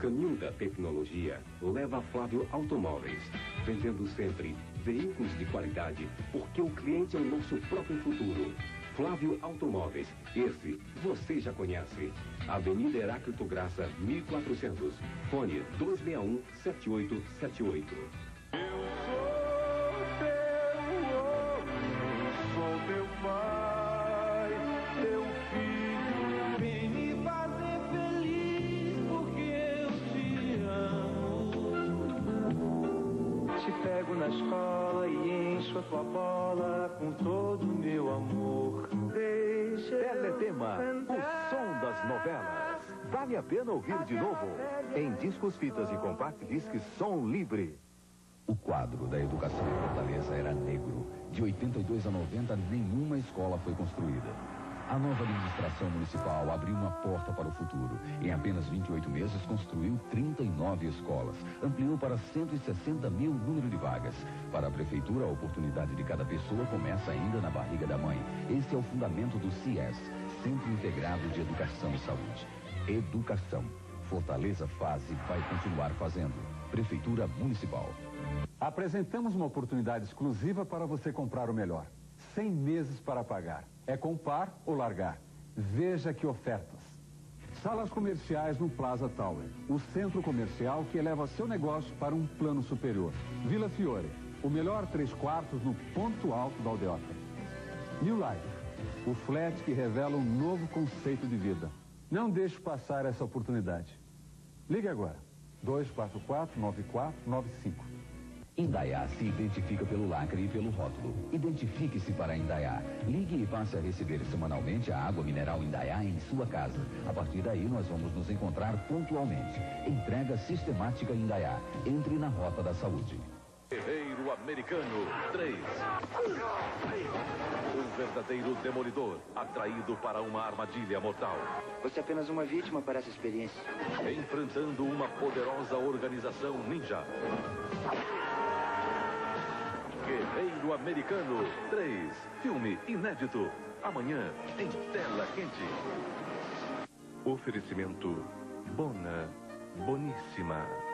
caminho da tecnologia leva Flávio Automóveis, vendendo sempre veículos de qualidade, porque o cliente é o nosso próprio futuro. Flávio Automóveis, esse você já conhece. Avenida Heráclito Graça, 1400. Fone 261 na escola e encho a tua bola com todo o meu amor. Deixa eu Teletema, o som das novelas. Vale a pena ouvir de novo. Em discos, fitas e compact discs Som Livre. O quadro da educação em Fortaleza era negro. De 82 a 90, nenhuma escola foi construída. A nova administração municipal abriu uma porta para o futuro. Em apenas 28 meses, construiu 39 escolas. Ampliou para 160 mil número de vagas. Para a prefeitura, a oportunidade de cada pessoa começa ainda na barriga da mãe. Esse é o fundamento do CIES, Centro Integrado de Educação e Saúde. Educação. Fortaleza faz e vai continuar fazendo. Prefeitura Municipal. Apresentamos uma oportunidade exclusiva para você comprar o melhor. 100 meses para pagar. É comprar ou largar. Veja que ofertas. Salas comerciais no Plaza Tower. O centro comercial que eleva seu negócio para um plano superior. Vila Fiore. O melhor três quartos no ponto alto da aldeota. New Life. O flat que revela um novo conceito de vida. Não deixe passar essa oportunidade. Ligue agora. 244-9495. Indaiá se identifica pelo lacre e pelo rótulo. Identifique-se para Indaiá. Ligue e passe a receber semanalmente a água mineral Indaiá em sua casa. A partir daí, nós vamos nos encontrar pontualmente. Entrega sistemática Indaiá. Entre na Rota da Saúde. Guerreiro Americano 3. Um verdadeiro demolidor, atraído para uma armadilha mortal. Você é apenas uma vítima para essa experiência. Enfrentando uma poderosa organização ninja. Americano 3. Filme inédito. Amanhã, em tela quente. Oferecimento Bona Boníssima.